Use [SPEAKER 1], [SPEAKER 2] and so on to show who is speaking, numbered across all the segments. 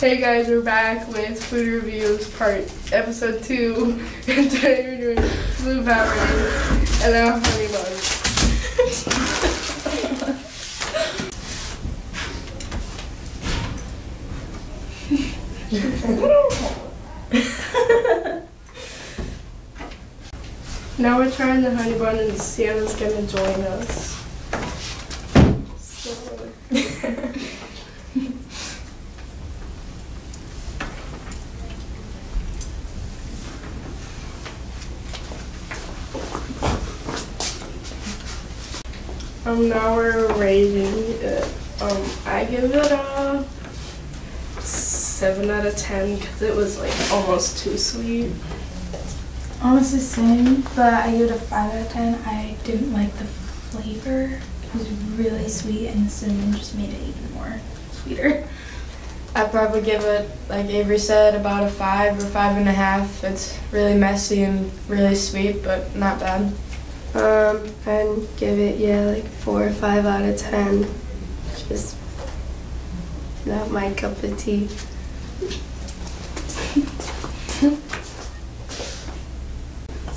[SPEAKER 1] Hey guys, we're back with food reviews part episode two. And today we're doing blue and now honey buns. now we're trying the honey bun and Sienna's gonna join us. So, Um, now we're rating it. Um, I give it a seven out of ten because it was like almost too sweet.
[SPEAKER 2] Almost the same, but I give it a 5 out of 10. I didn't like the flavor. It was really sweet, and the cinnamon just made it even more sweeter.
[SPEAKER 3] I'd probably give it, like Avery said, about a five or five and a half. It's really messy and really sweet, but not bad.
[SPEAKER 4] Um, I'd give it, yeah, like four or five out of ten. Just not my cup of tea.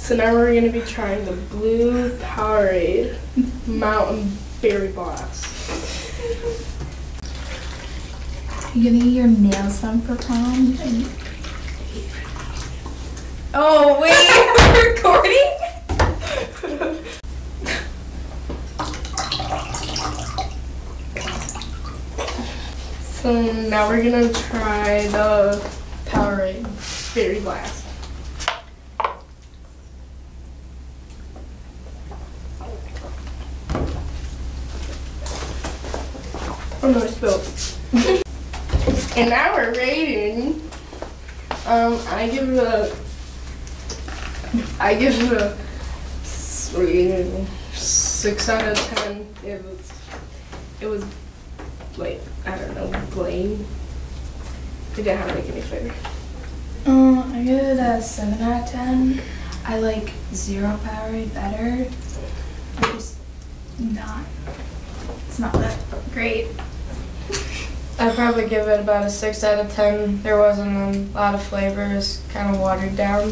[SPEAKER 1] So now we're gonna be trying the blue Powerade Mountain Berry Blast.
[SPEAKER 2] You gonna get your nails done for prom?
[SPEAKER 3] Oh, wait, we're recording?
[SPEAKER 1] So now we're gonna try the Powerade Berry Blast. Oh no, I spilled. and now we're rating. Um, I give it a. I give it a sweet six out of ten. It was. It was like I don't know, plain. It didn't have like any flavor.
[SPEAKER 2] Uh, I give it a 7 out of 10. I like Zero Powerade better. It's just not, it's not that great.
[SPEAKER 3] I'd probably give it about a six out of ten. There wasn't a lot of flavor. It's kind of watered down.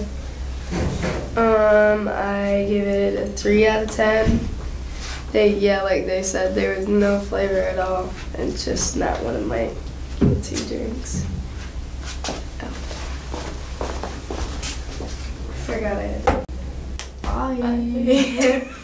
[SPEAKER 4] Um, I give it a three out of ten. They, yeah, like they said, there was no flavor at all, and it's just not one of my go-to drinks. Oh. Forgot it. Bye.